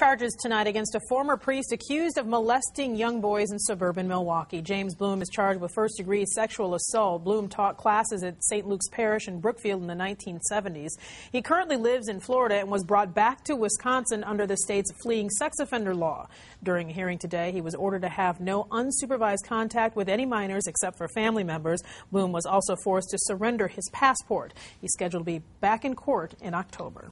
Charges tonight against a former priest accused of molesting young boys in suburban Milwaukee. James Bloom is charged with first degree sexual assault. Bloom taught classes at St. Luke's Parish in Brookfield in the 1970s. He currently lives in Florida and was brought back to Wisconsin under the state's fleeing sex offender law. During a hearing today, he was ordered to have no unsupervised contact with any minors except for family members. Bloom was also forced to surrender his passport. He's scheduled to be back in court in October.